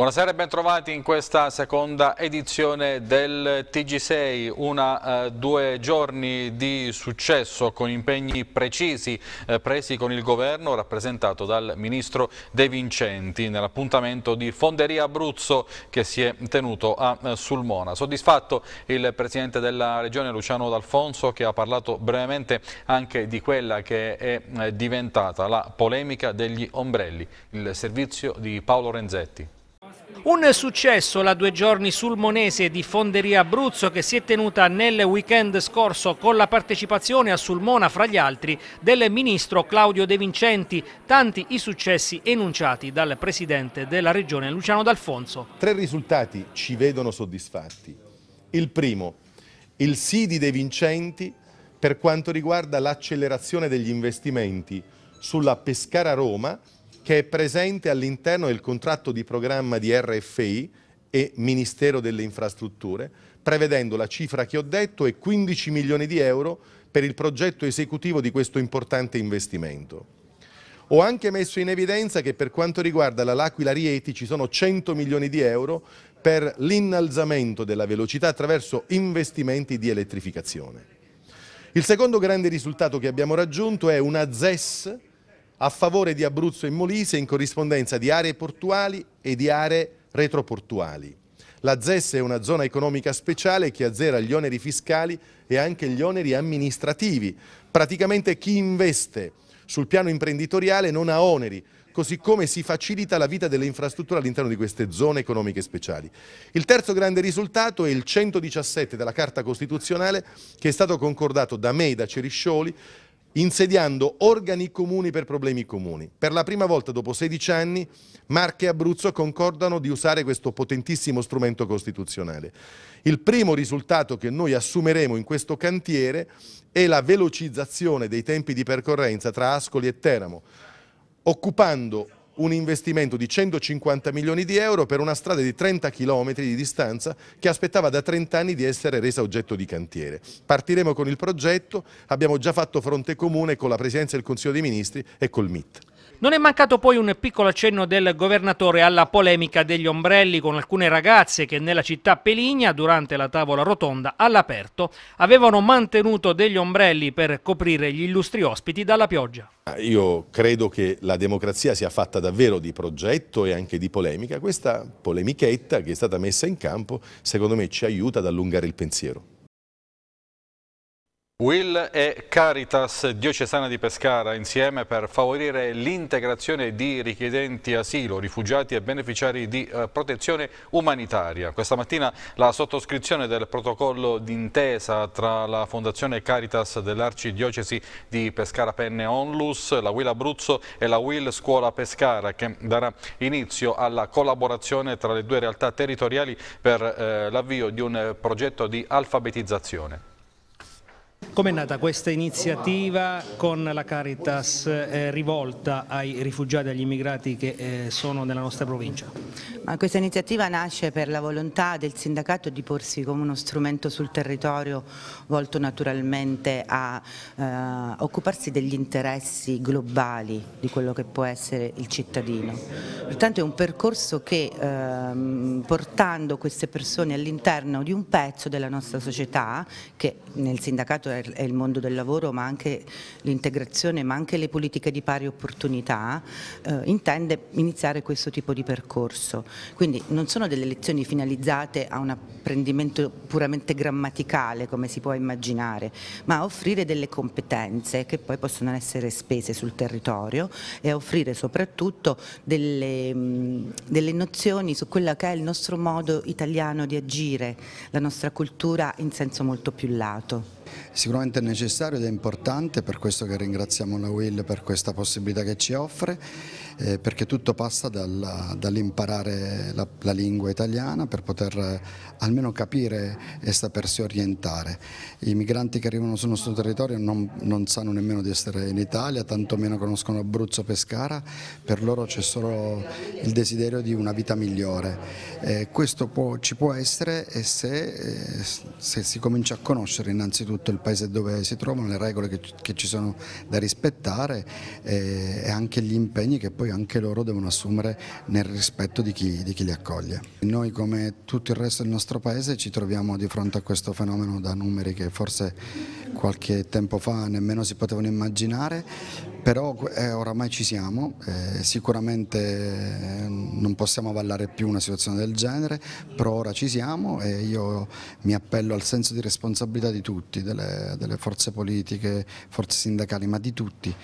Buonasera e bentrovati in questa seconda edizione del TG6, una, eh, due giorni di successo con impegni precisi eh, presi con il governo rappresentato dal ministro De Vincenti nell'appuntamento di Fonderia Abruzzo che si è tenuto a eh, Sulmona. Soddisfatto il presidente della regione Luciano D'Alfonso che ha parlato brevemente anche di quella che è eh, diventata la polemica degli ombrelli, il servizio di Paolo Renzetti. Un successo la due giorni sul Monese di Fonderia Abruzzo che si è tenuta nel weekend scorso con la partecipazione a Sulmona fra gli altri del ministro Claudio De Vincenti, tanti i successi enunciati dal presidente della regione Luciano D'Alfonso. Tre risultati ci vedono soddisfatti. Il primo, il sì di De Vincenti per quanto riguarda l'accelerazione degli investimenti sulla Pescara Roma che è presente all'interno del contratto di programma di RFI e Ministero delle Infrastrutture, prevedendo la cifra che ho detto e 15 milioni di euro per il progetto esecutivo di questo importante investimento. Ho anche messo in evidenza che per quanto riguarda la L'Aquila Rieti ci sono 100 milioni di euro per l'innalzamento della velocità attraverso investimenti di elettrificazione. Il secondo grande risultato che abbiamo raggiunto è una ZES a favore di Abruzzo e Molise in corrispondenza di aree portuali e di aree retroportuali. La ZES è una zona economica speciale che azzera gli oneri fiscali e anche gli oneri amministrativi. Praticamente chi investe sul piano imprenditoriale non ha oneri, così come si facilita la vita delle infrastrutture all'interno di queste zone economiche speciali. Il terzo grande risultato è il 117 della Carta Costituzionale che è stato concordato da me e da Ceriscioli insediando organi comuni per problemi comuni. Per la prima volta dopo 16 anni Marche e Abruzzo concordano di usare questo potentissimo strumento costituzionale. Il primo risultato che noi assumeremo in questo cantiere è la velocizzazione dei tempi di percorrenza tra Ascoli e Teramo, occupando un investimento di 150 milioni di euro per una strada di 30 km di distanza che aspettava da 30 anni di essere resa oggetto di cantiere. Partiremo con il progetto, abbiamo già fatto fronte comune con la Presidenza del Consiglio dei Ministri e col MIT. Non è mancato poi un piccolo accenno del governatore alla polemica degli ombrelli con alcune ragazze che nella città Peligna, durante la tavola rotonda all'aperto, avevano mantenuto degli ombrelli per coprire gli illustri ospiti dalla pioggia. Ah, io credo che la democrazia sia fatta davvero di progetto e anche di polemica. Questa polemichetta che è stata messa in campo, secondo me, ci aiuta ad allungare il pensiero. Will e Caritas diocesana di Pescara insieme per favorire l'integrazione di richiedenti asilo, rifugiati e beneficiari di eh, protezione umanitaria. Questa mattina la sottoscrizione del protocollo d'intesa tra la Fondazione Caritas dell'Arcidiocesi di Pescara Penne Onlus, la Will Abruzzo e la Will Scuola Pescara che darà inizio alla collaborazione tra le due realtà territoriali per eh, l'avvio di un progetto di alfabetizzazione. Com'è nata questa iniziativa con la Caritas eh, rivolta ai rifugiati e agli immigrati che eh, sono nella nostra provincia? Ma questa iniziativa nasce per la volontà del sindacato di porsi come uno strumento sul territorio volto naturalmente a eh, occuparsi degli interessi globali di quello che può essere il cittadino. Pertanto è un percorso che ehm, portando queste persone all'interno di un pezzo della nostra società, che nel sindacato è è il mondo del lavoro ma anche l'integrazione ma anche le politiche di pari opportunità eh, intende iniziare questo tipo di percorso quindi non sono delle lezioni finalizzate a un apprendimento puramente grammaticale come si può immaginare ma a offrire delle competenze che poi possono essere spese sul territorio e a offrire soprattutto delle, delle nozioni su quello che è il nostro modo italiano di agire la nostra cultura in senso molto più lato. Sicuramente è necessario ed è importante, per questo che ringraziamo la Will per questa possibilità che ci offre, eh, perché tutto passa dall'imparare la, la, lingua italiana per poter eh, almeno capire e sapersi orientare. I migranti che arrivano sul nostro territorio non, non sanno nemmeno di essere in Italia, tantomeno conoscono Abruzzo Pescara, per loro c'è solo il desiderio di una vita migliore. Eh, questo può, ci può essere se, eh, se si comincia a conoscere innanzitutto il paese dove si trovano, le regole che, che ci sono da rispettare eh, e anche gli impegni che poi anche loro devono assumere nel rispetto di chi, di chi li accoglie. Noi come tutto il resto del nostro paese ci troviamo di fronte a questo fenomeno da numeri che forse qualche tempo fa nemmeno si potevano immaginare, però eh, oramai ci siamo, eh, sicuramente eh, non possiamo avallare più una situazione del genere, però ora ci siamo e io mi appello al senso di responsabilità di tutti, delle, delle forze politiche, forze sindacali, ma di tutti.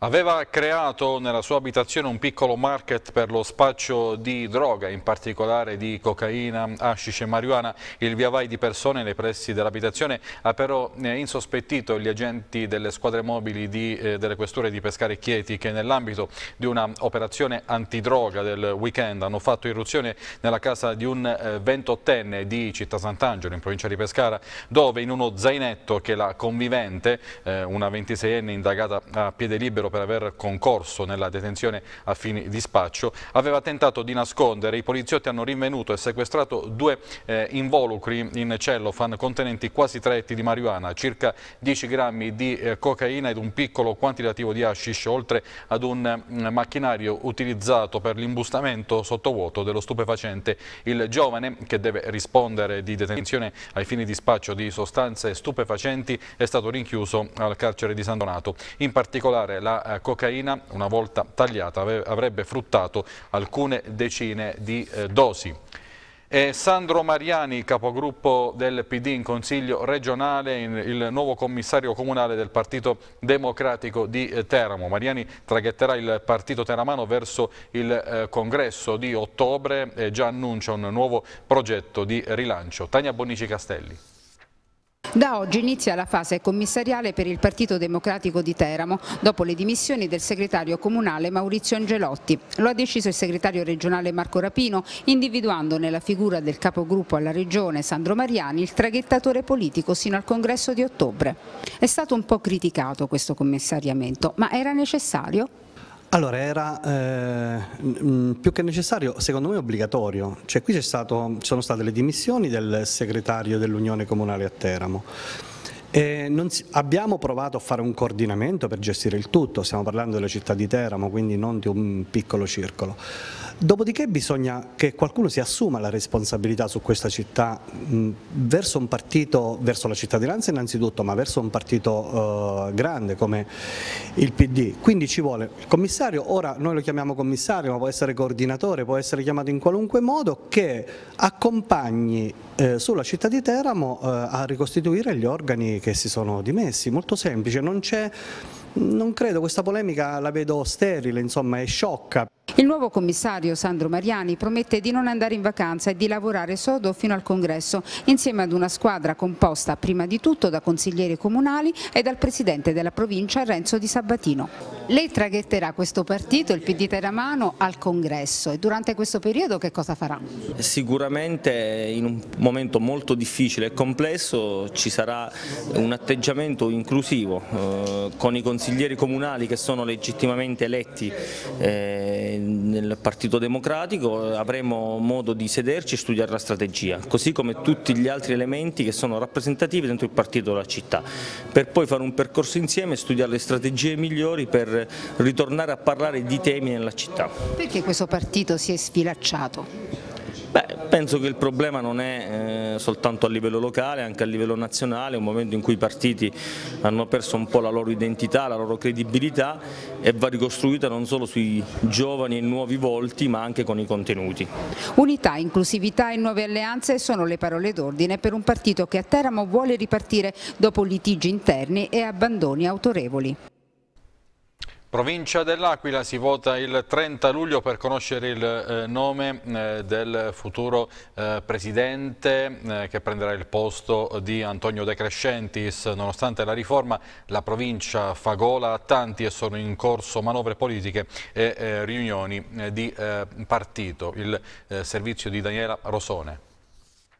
Aveva creato nella sua abitazione un piccolo market per lo spaccio di droga, in particolare di cocaina, hashish e marijuana. Il viavai di persone nei pressi dell'abitazione ha però eh, insospettito gli agenti delle squadre mobili di, eh, delle questure di Pescare Chieti che nell'ambito di una operazione antidroga del weekend hanno fatto irruzione nella casa di un eh, 28enne di Città Sant'Angelo in provincia di Pescara dove in uno zainetto che la convivente, eh, una 26enne indagata a piede libero per aver concorso nella detenzione a fini di spaccio, aveva tentato di nascondere. I poliziotti hanno rinvenuto e sequestrato due eh, involucri in cellofan contenenti quasi 3 etti di marijuana, circa 10 grammi di eh, cocaina ed un piccolo quantitativo di hashish, oltre ad un mm, macchinario utilizzato per l'imbustamento sottovuoto dello stupefacente. Il giovane, che deve rispondere di detenzione ai fini di spaccio di sostanze stupefacenti, è stato rinchiuso al carcere di San Donato. In particolare la eh, cocaina, una volta tagliata, avrebbe fruttato alcune decine di eh, dosi. E Sandro Mariani, capogruppo del PD in Consiglio regionale, il nuovo commissario comunale del Partito Democratico di eh, Teramo. Mariani traghetterà il partito teramano verso il congresso di ottobre e già annuncia un nuovo progetto di rilancio. Tania Bonici Castelli. Da oggi inizia la fase commissariale per il Partito Democratico di Teramo, dopo le dimissioni del segretario comunale Maurizio Angelotti. Lo ha deciso il segretario regionale Marco Rapino, individuando nella figura del capogruppo alla regione Sandro Mariani il traghettatore politico sino al congresso di ottobre. È stato un po' criticato questo commissariamento, ma era necessario? Allora, era eh, più che necessario, secondo me obbligatorio. Cioè, qui stato, sono state le dimissioni del segretario dell'Unione Comunale a Teramo. Si, abbiamo provato a fare un coordinamento per gestire il tutto, stiamo parlando della città di Teramo, quindi non di un piccolo circolo. Dopodiché bisogna che qualcuno si assuma la responsabilità su questa città mh, verso un partito, verso la cittadinanza innanzitutto, ma verso un partito uh, grande come il PD. Quindi ci vuole il commissario, ora noi lo chiamiamo commissario, ma può essere coordinatore, può essere chiamato in qualunque modo, che accompagni eh, sulla città di Teramo eh, a ricostituire gli organi che si sono dimessi. Molto semplice, non c'è non credo, questa polemica la vedo sterile, insomma è sciocca. Il nuovo commissario Sandro Mariani promette di non andare in vacanza e di lavorare sodo fino al congresso insieme ad una squadra composta prima di tutto da consiglieri comunali e dal presidente della provincia Renzo Di Sabatino. Lei traghetterà questo partito, il PD Teramano, al congresso e durante questo periodo che cosa farà? Sicuramente in un momento molto difficile e complesso ci sarà un atteggiamento inclusivo eh, con i consiglieri comunali che sono legittimamente eletti eh, nel Partito Democratico avremo modo di sederci e studiare la strategia, così come tutti gli altri elementi che sono rappresentativi dentro il partito della città, per poi fare un percorso insieme e studiare le strategie migliori per ritornare a parlare di temi nella città. Perché questo partito si è sfilacciato? Beh, penso che il problema non è eh, soltanto a livello locale, anche a livello nazionale, è un momento in cui i partiti hanno perso un po' la loro identità, la loro credibilità e va ricostruita non solo sui giovani e nuovi volti ma anche con i contenuti. Unità, inclusività e nuove alleanze sono le parole d'ordine per un partito che a Teramo vuole ripartire dopo litigi interni e abbandoni autorevoli. Provincia dell'Aquila si vota il 30 luglio per conoscere il eh, nome eh, del futuro eh, presidente eh, che prenderà il posto di Antonio De Crescentis. Nonostante la riforma la provincia fa gola a tanti e sono in corso manovre politiche e eh, riunioni eh, di partito. Il servizio di Daniela Rosone.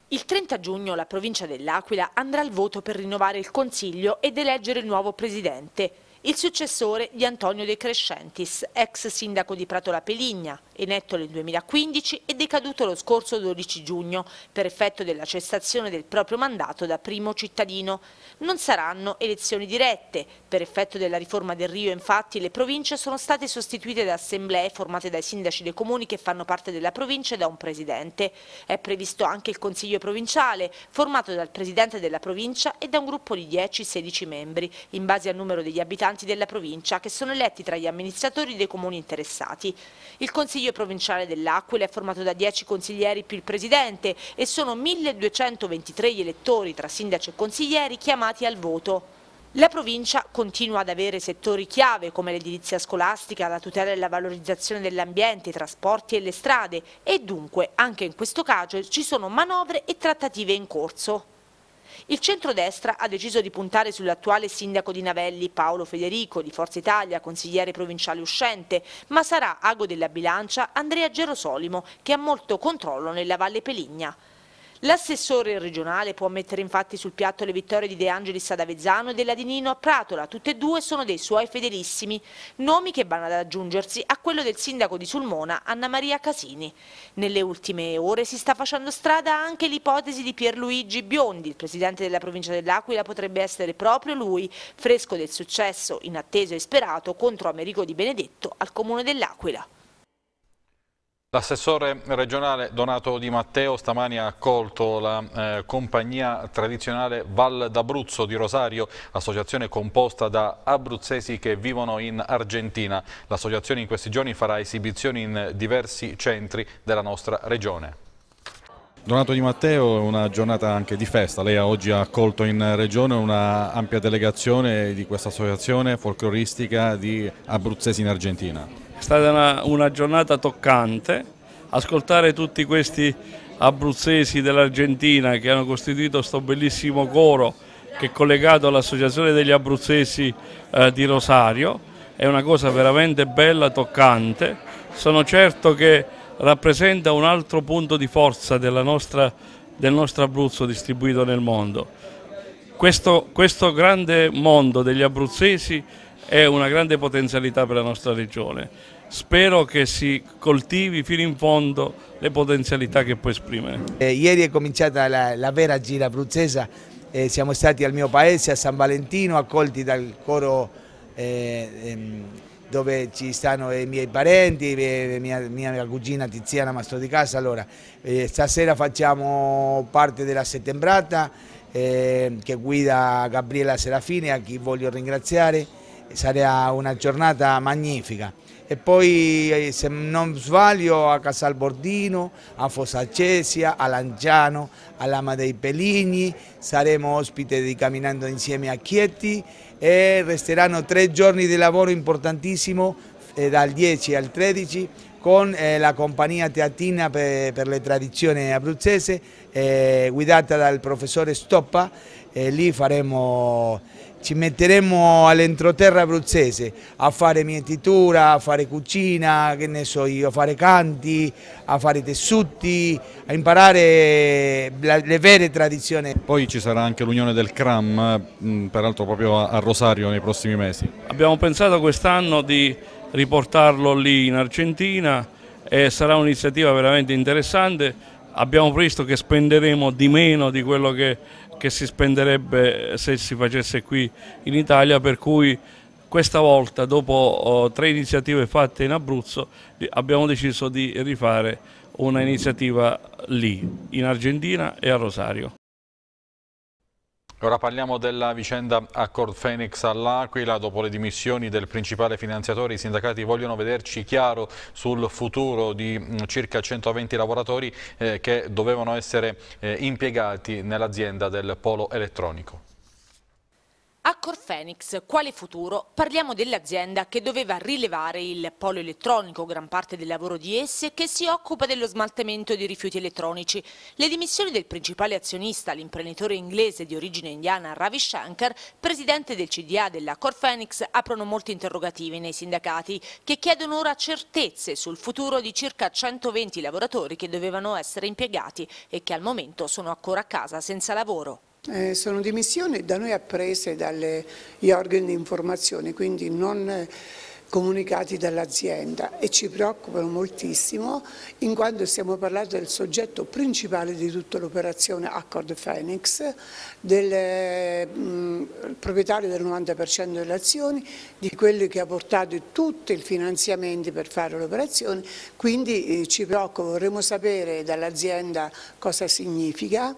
Il 30 giugno la provincia dell'Aquila andrà al voto per rinnovare il Consiglio ed eleggere il nuovo presidente. Il successore di Antonio De Crescentis, ex sindaco di Prato La Peligna, eletto nel 2015 e decaduto lo scorso 12 giugno per effetto della cessazione del proprio mandato da primo cittadino. Non saranno elezioni dirette. Per effetto della riforma del Rio, infatti, le province sono state sostituite da assemblee formate dai sindaci dei comuni che fanno parte della provincia e da un presidente. È previsto anche il Consiglio provinciale, formato dal presidente della provincia e da un gruppo di 10-16 membri, in base al numero degli abitanti abitanti della provincia che sono eletti tra gli amministratori dei comuni interessati. Il Consiglio provinciale dell'Aquila è formato da 10 consiglieri più il Presidente e sono 1223 gli elettori tra sindaci e consiglieri chiamati al voto. La provincia continua ad avere settori chiave come l'edilizia scolastica, la tutela e la valorizzazione dell'ambiente, i trasporti e le strade e dunque anche in questo caso ci sono manovre e trattative in corso. Il centrodestra ha deciso di puntare sull'attuale sindaco di Navelli, Paolo Federico, di Forza Italia, consigliere provinciale uscente, ma sarà ago della bilancia Andrea Gerosolimo, che ha molto controllo nella Valle Peligna. L'assessore regionale può mettere infatti sul piatto le vittorie di De Angelis ad Avezzano e della di a Pratola, tutte e due sono dei suoi fedelissimi, nomi che vanno ad aggiungersi a quello del sindaco di Sulmona, Anna Maria Casini. Nelle ultime ore si sta facendo strada anche l'ipotesi di Pierluigi Biondi, il presidente della provincia dell'Aquila potrebbe essere proprio lui, fresco del successo inatteso e sperato contro Americo Di Benedetto al comune dell'Aquila. L'assessore regionale Donato Di Matteo stamani ha accolto la eh, compagnia tradizionale Val d'Abruzzo di Rosario, associazione composta da abruzzesi che vivono in Argentina. L'associazione in questi giorni farà esibizioni in diversi centri della nostra regione. Donato Di Matteo è una giornata anche di festa, lei oggi ha accolto in regione una ampia delegazione di questa associazione folcloristica di abruzzesi in Argentina. È stata una, una giornata toccante, ascoltare tutti questi abruzzesi dell'Argentina che hanno costituito questo bellissimo coro che è collegato all'Associazione degli Abruzzesi eh, di Rosario, è una cosa veramente bella, toccante. Sono certo che rappresenta un altro punto di forza nostra, del nostro Abruzzo distribuito nel mondo. Questo, questo grande mondo degli abruzzesi è una grande potenzialità per la nostra regione. Spero che si coltivi fino in fondo le potenzialità che può esprimere. Eh, ieri è cominciata la, la vera gira abruzzesa, eh, siamo stati al mio paese, a San Valentino, accolti dal coro eh, ehm, dove ci stanno i miei parenti, mia, mia cugina Tiziana Mastro di Casa. Allora, eh, stasera facciamo parte della settembrata eh, che guida Gabriela Serafini, a chi voglio ringraziare sarà una giornata magnifica. E poi, eh, se non sbaglio, a Casalbordino, a Fosalcesia, a Lanciano, a Lama dei Peligni, saremo ospite di Camminando insieme a Chieti e resteranno tre giorni di lavoro importantissimo eh, dal 10 al 13 con eh, la compagnia teatina per, per le tradizioni abruzzese eh, guidata dal professore Stoppa e lì faremo ci metteremo all'entroterra abruzzese a fare mietitura, a fare cucina, che ne so io, a fare canti, a fare tessuti, a imparare le vere tradizioni. Poi ci sarà anche l'unione del CRAM, peraltro proprio a Rosario nei prossimi mesi. Abbiamo pensato quest'anno di riportarlo lì in Argentina e sarà un'iniziativa veramente interessante. Abbiamo previsto che spenderemo di meno di quello che che si spenderebbe se si facesse qui in Italia, per cui questa volta, dopo oh, tre iniziative fatte in Abruzzo, abbiamo deciso di rifare una iniziativa lì, in Argentina e a Rosario. Ora parliamo della vicenda Accord Phoenix all'Aquila. Dopo le dimissioni del principale finanziatore, i sindacati vogliono vederci chiaro sul futuro di mm, circa 120 lavoratori eh, che dovevano essere eh, impiegati nell'azienda del polo elettronico. A Corfenix, quale futuro? Parliamo dell'azienda che doveva rilevare il polo elettronico, gran parte del lavoro di esse, che si occupa dello smaltimento di rifiuti elettronici. Le dimissioni del principale azionista, l'imprenditore inglese di origine indiana Ravi Shankar, presidente del CDA della Corfenix, aprono molti interrogativi nei sindacati, che chiedono ora certezze sul futuro di circa 120 lavoratori che dovevano essere impiegati e che al momento sono ancora a casa senza lavoro. Eh, sono dimissioni da noi apprese dagli organi di informazione, quindi non eh, comunicati dall'azienda e ci preoccupano moltissimo in quanto stiamo parlando del soggetto principale di tutta l'operazione Accord Phoenix, del mh, proprietario del 90% delle azioni, di quelli che ha portato tutti i finanziamenti per fare l'operazione, quindi eh, ci preoccupa, vorremmo sapere dall'azienda cosa significa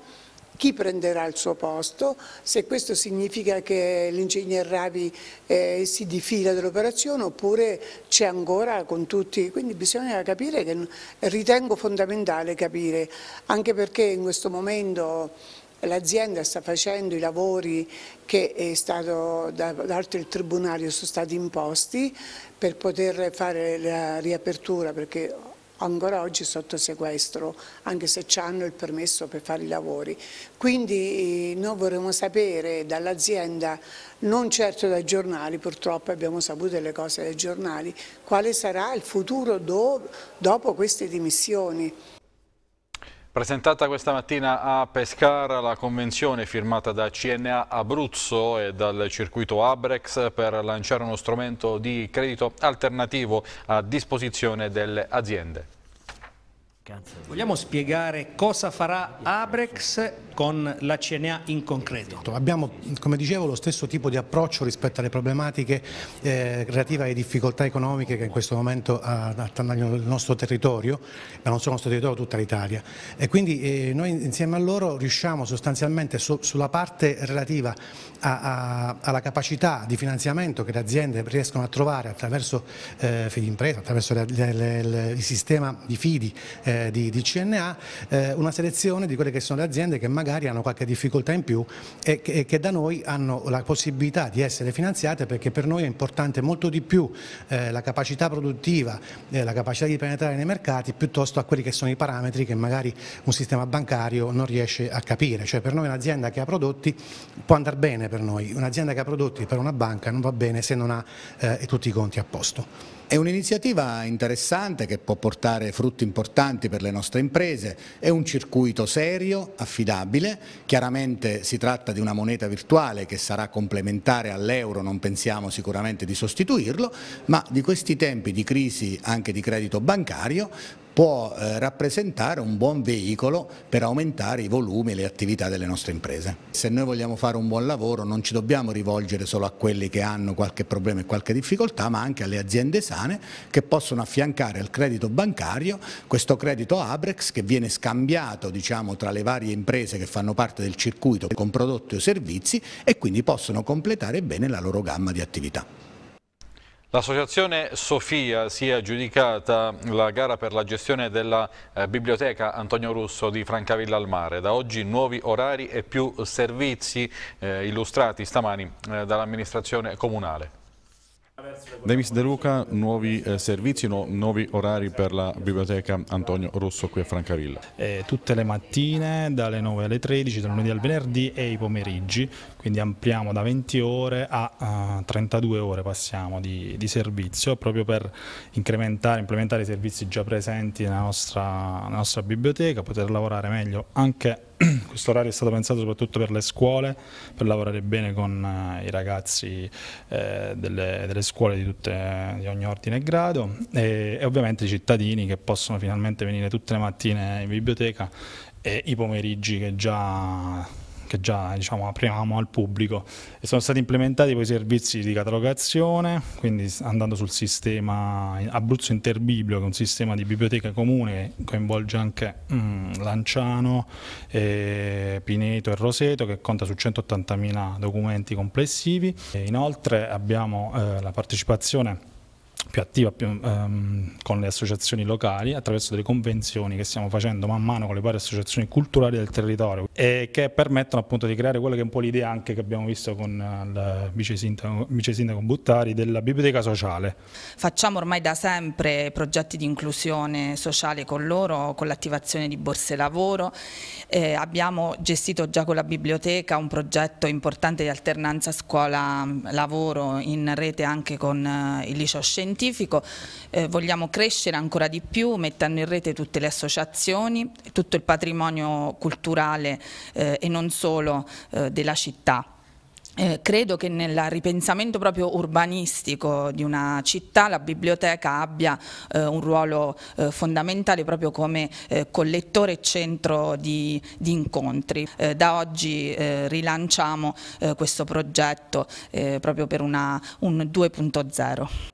chi prenderà il suo posto, se questo significa che l'ingegner Ravi eh, si difila dell'operazione oppure c'è ancora con tutti, quindi bisogna capire che ritengo fondamentale capire, anche perché in questo momento l'azienda sta facendo i lavori che è stato da, da altri tribunali sono stati imposti per poter fare la riapertura perché ancora oggi sotto sequestro, anche se hanno il permesso per fare i lavori. Quindi eh, noi vorremmo sapere dall'azienda, non certo dai giornali, purtroppo abbiamo saputo le cose dai giornali, quale sarà il futuro do, dopo queste dimissioni. Presentata questa mattina a Pescara la convenzione firmata da CNA Abruzzo e dal circuito Abrex per lanciare uno strumento di credito alternativo a disposizione delle aziende. Vogliamo spiegare cosa farà Abrex con la CNA in concreto? Abbiamo, come dicevo, lo stesso tipo di approccio rispetto alle problematiche eh, relative alle difficoltà economiche che in questo momento attannagliano il nostro territorio, ma non solo il nostro territorio, tutta l'Italia. E quindi eh, noi insieme a loro riusciamo sostanzialmente su, sulla parte relativa a, a, alla capacità di finanziamento che le aziende riescono a trovare attraverso eh, Fidi Impresa, attraverso le, le, le, il sistema di Fidi eh, di, di, CNA, eh, una selezione di quelle che sono le aziende che magari hanno qualche difficoltà in più e che, che da noi hanno la possibilità di essere finanziate perché per noi è importante molto di più eh, la capacità produttiva, eh, la capacità di penetrare nei mercati piuttosto a quelli che sono i parametri che magari un sistema bancario non riesce a capire. Cioè per noi un'azienda che ha prodotti può andare bene per noi, un'azienda che ha prodotti per una banca non va bene se non ha eh, tutti i conti a posto. È un'iniziativa interessante che può portare frutti importanti per le nostre imprese, è un circuito serio, affidabile, chiaramente si tratta di una moneta virtuale che sarà complementare all'euro, non pensiamo sicuramente di sostituirlo, ma di questi tempi di crisi anche di credito bancario può eh, rappresentare un buon veicolo per aumentare i volumi e le attività delle nostre imprese. Se noi vogliamo fare un buon lavoro non ci dobbiamo rivolgere solo a quelli che hanno qualche problema e qualche difficoltà, ma anche alle aziende sane che possono affiancare al credito bancario questo credito Abrex che viene scambiato diciamo, tra le varie imprese che fanno parte del circuito con prodotti o servizi e quindi possono completare bene la loro gamma di attività. L'associazione Sofia si è aggiudicata la gara per la gestione della eh, biblioteca Antonio Russo di Francavilla al Mare. Da oggi nuovi orari e più servizi eh, illustrati stamani eh, dall'amministrazione comunale. Davis De Luca, nuovi eh, servizi, nu nuovi orari per la biblioteca Antonio Russo qui a Francavilla. Eh, tutte le mattine dalle 9 alle 13, dal lunedì al venerdì e i pomeriggi, quindi ampliamo da 20 ore a uh, 32 ore passiamo di, di, servizio proprio per incrementare, implementare i servizi già presenti nella nostra, nella nostra biblioteca, poter lavorare meglio anche questo orario è stato pensato soprattutto per le scuole, per lavorare bene con uh, i ragazzi eh, delle, delle, scuole di, tutte, di, ogni ordine e grado. E, e ovviamente i cittadini che possono finalmente venire tutte le mattine in biblioteca e i pomeriggi che già che già diciamo, apriamo al pubblico e sono stati implementati poi servizi di catalogazione, quindi andando sul sistema Abruzzo Interbiblio che è un sistema di biblioteca comune che coinvolge anche mm, Lanciano, eh, Pineto e Roseto che conta su 180.000 documenti complessivi. E inoltre abbiamo eh, la partecipazione più attiva più, um, con le associazioni locali attraverso delle convenzioni che stiamo facendo man mano con le varie associazioni culturali del territorio e che permettono appunto di creare quella che è un po' l'idea anche che abbiamo visto con il vice sindaco, vice sindaco Buttari della biblioteca sociale. Facciamo ormai da sempre progetti di inclusione sociale con loro, con l'attivazione di borse lavoro, eh, abbiamo gestito già con la biblioteca un progetto importante di alternanza scuola-lavoro in rete anche con eh, il liceo scientifico scientifico eh, vogliamo crescere ancora di più mettendo in rete tutte le associazioni, tutto il patrimonio culturale eh, e non solo eh, della città. Eh, credo che nel ripensamento proprio urbanistico di una città la biblioteca abbia eh, un ruolo eh, fondamentale proprio come eh, collettore e centro di, di incontri. Eh, da oggi eh, rilanciamo questo progetto proprio per una, un 2.0.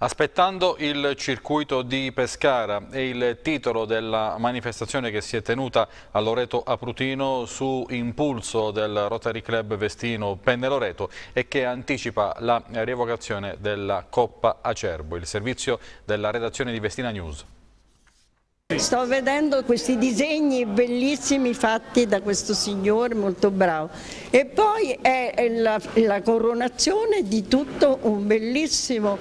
Aspettando il circuito di Pescara è il titolo della manifestazione che si è tenuta a Loreto Aprutino su impulso del Rotary Club Vestino Penne Loreto e che anticipa la rievocazione della Coppa Acerbo, il servizio della redazione di Vestina News. Sto vedendo questi disegni bellissimi fatti da questo signore molto bravo. E poi è la, la coronazione di tutto un bellissimo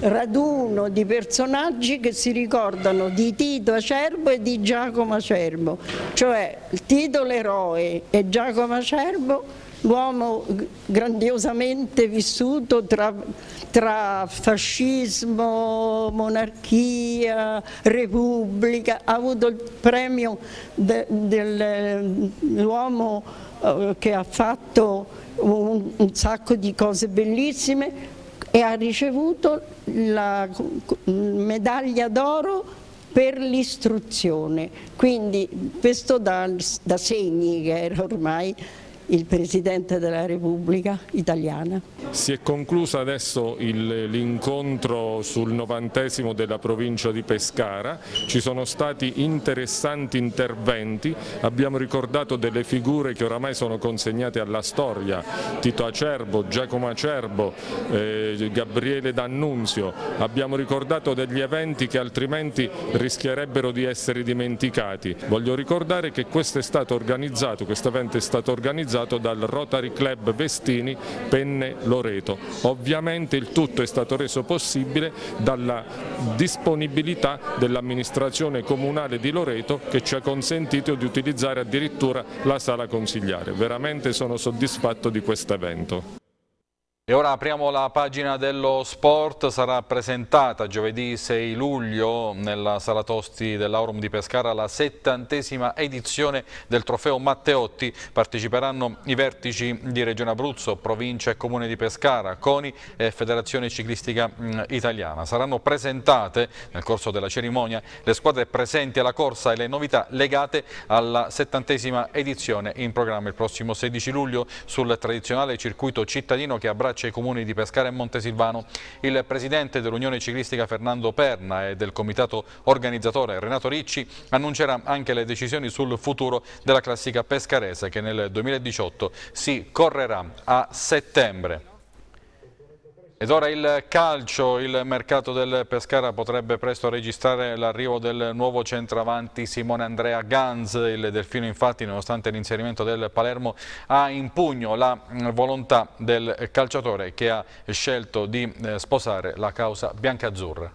raduno di personaggi che si ricordano di Tito Acerbo e di Giacomo Acerbo, cioè Tito l'eroe e Giacomo Acerbo l'uomo grandiosamente vissuto tra, tra, fascismo, monarchia, repubblica, ha avuto il premio de, dell'uomo eh, che ha fatto un, un sacco di cose bellissime e ha ricevuto la medaglia d'oro per l'istruzione, quindi questo da, da segni che era ormai il Presidente della Repubblica italiana. Si è concluso adesso l'incontro sul novantesimo della provincia di Pescara, ci sono stati interessanti interventi, abbiamo ricordato delle figure che oramai sono consegnate alla storia, Tito Acerbo, Giacomo Acerbo, eh, Gabriele D'Annunzio, abbiamo ricordato degli eventi che altrimenti rischierebbero di essere dimenticati. Voglio ricordare che questo è stato organizzato, questo evento è stato organizzato organizzato dal Rotary Club Vestini Penne Loreto. Ovviamente il tutto è stato reso possibile dalla disponibilità dell'amministrazione comunale di Loreto che ci ha consentito di utilizzare addirittura la sala consigliare. Veramente sono soddisfatto di questo evento. E ora apriamo la pagina dello sport, sarà presentata giovedì 6 luglio nella Sala Tosti dell'Aurum di Pescara la settantesima edizione del trofeo Matteotti. Parteciperanno i vertici di Regione Abruzzo, provincia e comune di Pescara, CONI e Federazione Ciclistica mm, Italiana. Saranno presentate nel corso della cerimonia le squadre presenti alla corsa e le novità legate alla settantesima edizione in programma il prossimo 16 luglio sul tradizionale circuito cittadino che abbraccia abbraccia i comuni di Pescara e Montesilvano. Il presidente dell'Unione Ciclistica Fernando Perna e del comitato organizzatore Renato Ricci annuncerà anche le decisioni sul futuro della classica pescarese che nel 2018 si correrà a settembre. Ed ora il calcio, il mercato del Pescara potrebbe presto registrare l'arrivo del nuovo centravanti Simone Andrea Ganz, il Delfino infatti nonostante l'inserimento del Palermo ha in pugno la volontà del calciatore che ha scelto di eh, sposare la causa biancazzurra.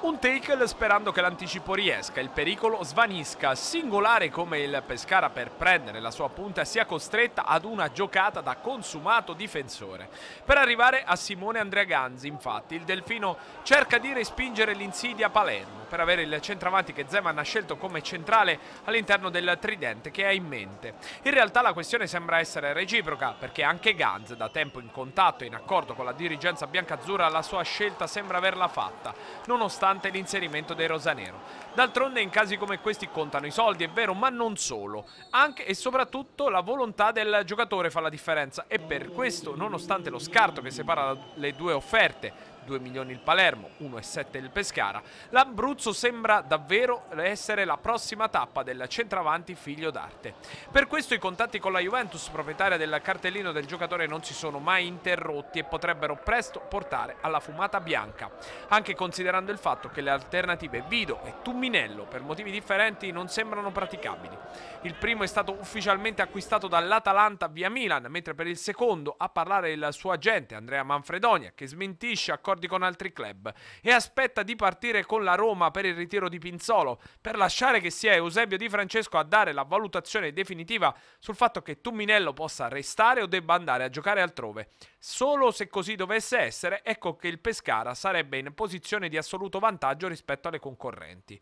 Un tackle sperando che l'anticipo riesca, il pericolo svanisca, singolare come il Pescara per prendere la sua punta sia costretta ad una giocata da consumato difensore. Per arrivare a Simone Andrea Ganzi, infatti, il Delfino cerca di respingere l'insidia Palermo per avere il centravanti che Zeman ha scelto come centrale all'interno del tridente che ha in mente. In realtà la questione sembra essere reciproca perché anche Ganz, da tempo in contatto e in accordo con la dirigenza biancazzurra, la sua scelta sembra averla fatta, nonostante nonostante l'inserimento dei rosanero. D'altronde in casi come questi contano i soldi, è vero, ma non solo. Anche e soprattutto la volontà del giocatore fa la differenza e per questo, nonostante lo scarto che separa le due offerte, 2 milioni il Palermo, 1,7 il Pescara. L'Abruzzo sembra davvero essere la prossima tappa del centravanti figlio d'arte. Per questo i contatti con la Juventus, proprietaria del cartellino del giocatore, non si sono mai interrotti e potrebbero presto portare alla fumata bianca, anche considerando il fatto che le alternative Vido e Tumminello per motivi differenti non sembrano praticabili. Il primo è stato ufficialmente acquistato dall'Atalanta via Milan, mentre per il secondo a parlare il suo agente Andrea Manfredonia che smentisce accordi accordi con altri club e aspetta di partire con la Roma per il ritiro di Pinzolo, per lasciare che sia Eusebio Di Francesco a dare la valutazione definitiva sul fatto che Tumminello possa restare o debba andare a giocare altrove. Solo se così dovesse essere, ecco che il Pescara sarebbe in posizione di assoluto vantaggio rispetto alle concorrenti.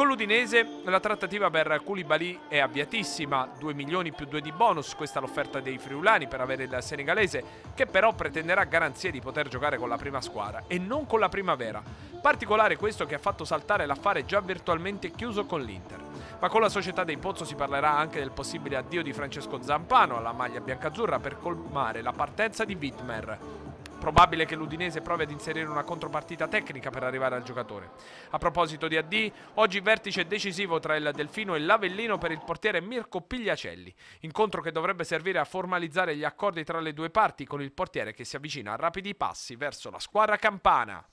Con l'Udinese la trattativa per Koulibaly è avviatissima, 2 milioni più 2 di bonus, questa l'offerta dei friulani per avere il senegalese, che però pretenderà garanzie di poter giocare con la prima squadra e non con la primavera. Particolare questo che ha fatto saltare l'affare già virtualmente chiuso con l'Inter. Ma con la società dei Pozzo si parlerà anche del possibile addio di Francesco Zampano alla maglia biancazzurra per colmare la partenza di Wittmer. Probabile che l'Udinese provi ad inserire una contropartita tecnica per arrivare al giocatore. A proposito di AD, oggi vertice decisivo tra il Delfino e l'Avellino per il portiere Mirko Pigliacelli. Incontro che dovrebbe servire a formalizzare gli accordi tra le due parti con il portiere che si avvicina a rapidi passi verso la squadra campana.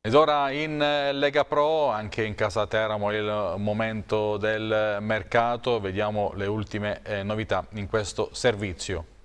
Ed ora in Lega Pro, anche in casa Teramo, il momento del mercato. Vediamo le ultime eh, novità in questo servizio.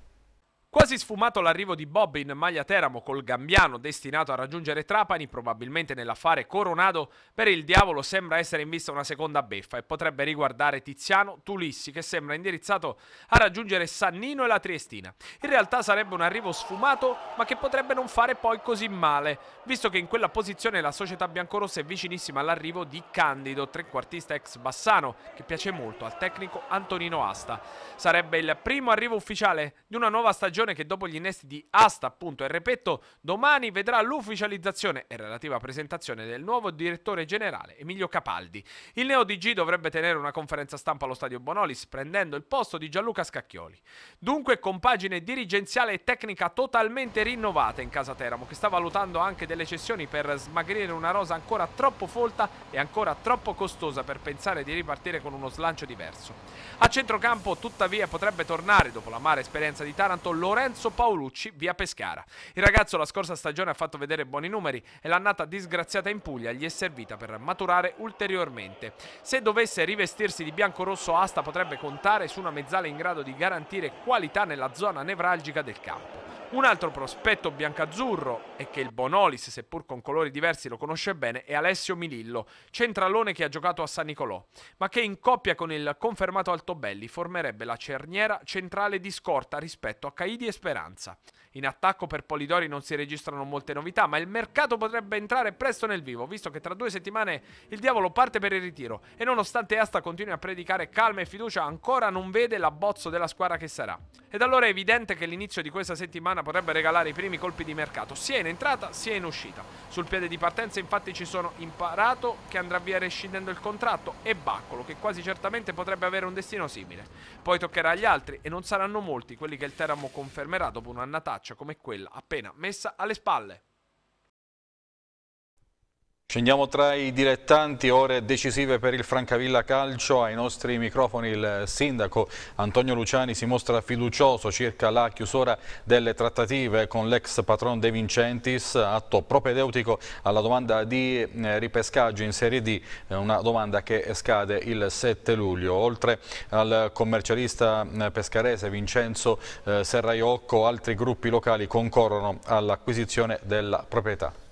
Quasi sfumato l'arrivo di Bob in maglia Teramo col Gambiano destinato a raggiungere Trapani, probabilmente nell'affare Coronado, per il Diavolo sembra essere in vista una seconda beffa e potrebbe riguardare Tiziano Tulissi che sembra indirizzato a raggiungere Sannino e la Triestina. In realtà sarebbe un arrivo sfumato ma che potrebbe non fare poi così male, visto che in quella posizione la società biancorossa è vicinissima all'arrivo di Candido, trequartista ex Bassano, che piace molto al tecnico Antonino Asta. Sarebbe il primo arrivo ufficiale di una nuova stagione stagione che dopo gli innesti di Asta appunto e Repetto domani vedrà l'ufficializzazione e relativa presentazione del nuovo direttore generale Emilio Capaldi. Il Neo DG dovrebbe tenere una conferenza stampa allo stadio Bonolis prendendo il posto di Gianluca Scacchioli. Dunque compagine dirigenziale e tecnica totalmente rinnovata in casa Teramo che sta valutando anche delle cessioni per smagrire una rosa ancora troppo folta e ancora troppo costosa per pensare di ripartire con uno slancio diverso. A centrocampo tuttavia potrebbe tornare dopo la mare esperienza di Taranto Lorenzo Paolucci via Pescara. Il ragazzo la scorsa stagione ha fatto vedere buoni numeri e l'annata disgraziata in Puglia gli è servita per maturare ulteriormente. Se dovesse rivestirsi di bianco-rosso Asta potrebbe contare su una mezzala in grado di garantire qualità nella zona nevralgica del campo. Un altro prospetto biancazzurro e che il Bonolis, seppur con colori diversi, lo conosce bene, è Alessio Milillo, centralone che ha giocato a San Nicolò, ma che in coppia con il confermato Altobelli formerebbe la cerniera centrale di scorta rispetto a Caidi e Speranza. In attacco per Polidori non si registrano molte novità, ma il mercato potrebbe entrare presto nel vivo, visto che tra due settimane il diavolo parte per il ritiro e nonostante Asta continui a predicare calma e fiducia, ancora non vede l'abbozzo della squadra che sarà. Ed allora è evidente che l'inizio di questa settimana potrebbe regalare i primi colpi di mercato, sia in entrata sia in uscita. Sul piede di partenza infatti ci sono Imparato, che andrà via rescindendo il contratto, e Baccolo, che quasi certamente potrebbe avere un destino simile. Poi toccherà agli altri, e non saranno molti quelli che il Teramo confermerà dopo un'annataccia come quella appena messa alle spalle. Scendiamo tra i dilettanti, ore decisive per il Francavilla Calcio. Ai nostri microfoni il sindaco Antonio Luciani si mostra fiducioso circa la chiusura delle trattative con l'ex patron De Vincentis, atto propedeutico alla domanda di eh, ripescaggio in Serie D, eh, una domanda che scade il 7 luglio. Oltre al commercialista eh, pescarese Vincenzo Serraiocco, altri gruppi locali concorrono all'acquisizione della proprietà.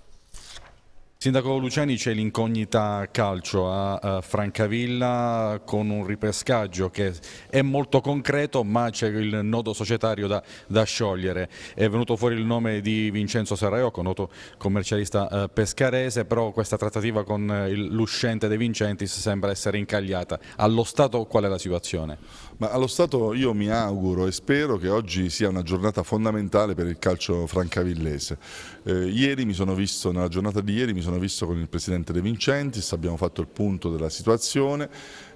Sindaco Luciani c'è l'incognita calcio a Francavilla con un ripescaggio che è molto concreto ma c'è il nodo societario da, da, sciogliere. È venuto fuori il nome di Vincenzo Serraiocco, noto commercialista eh, pescarese, però questa trattativa con eh, l'uscente De Vincentis sembra essere incagliata. Allo Stato qual è la situazione? Ma allo Stato io mi auguro e spero che oggi sia una giornata fondamentale per il calcio francavillese. Eh, ieri mi sono visto, nella giornata di ieri mi sono visto con il Presidente De Vincentis, abbiamo fatto il punto della situazione,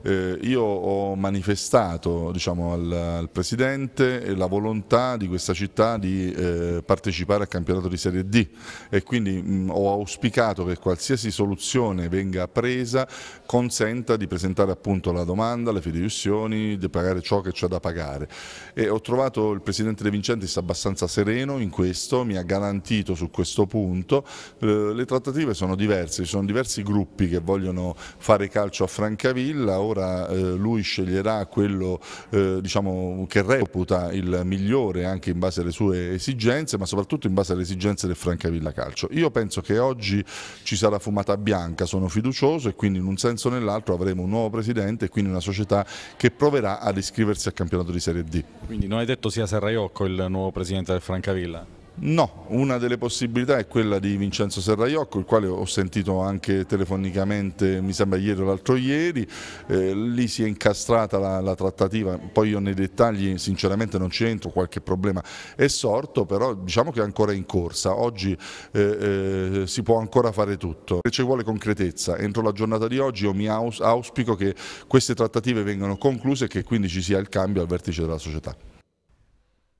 eh, io ho manifestato diciamo, al, al, Presidente la volontà di questa città di eh, partecipare al campionato di Serie D e quindi mh, ho auspicato che qualsiasi soluzione venga presa consenta di presentare appunto la domanda, le fideiussioni, di pagare ciò che c'è da pagare. E ho trovato il Presidente De Vincentis abbastanza sereno in questo, mi ha garantito su questo punto, eh, le trattative sono sono diverse, ci sono diversi gruppi che vogliono fare calcio a Francavilla, ora eh, lui sceglierà quello eh, diciamo, che reputa il migliore anche in base alle sue esigenze, ma soprattutto in base alle esigenze del Francavilla Calcio. Io penso che oggi ci sarà fumata bianca, sono fiducioso e quindi in un senso o nell'altro avremo un nuovo presidente e quindi una società che proverà ad iscriversi al campionato di Serie D. Quindi non hai detto sia Serraiocco il nuovo presidente del Francavilla? No, una delle possibilità è quella di Vincenzo Serraiocco, il quale ho sentito anche telefonicamente, mi sembra ieri o l'altro ieri, eh, lì si è incastrata la, la, trattativa, poi io nei dettagli sinceramente non ci entro, qualche problema è sorto, però diciamo che è ancora in corsa, oggi eh, eh, si può ancora fare tutto, ci vuole concretezza, entro la giornata di oggi io mi aus auspico che queste trattative vengano concluse e che quindi ci sia il cambio al vertice della società.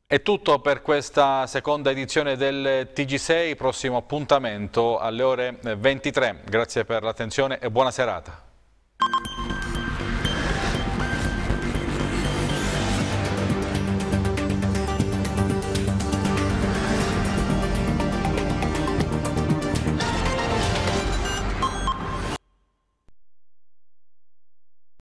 È tutto per questa seconda edizione del TG6, prossimo appuntamento alle ore 23. Grazie per l'attenzione e buona serata.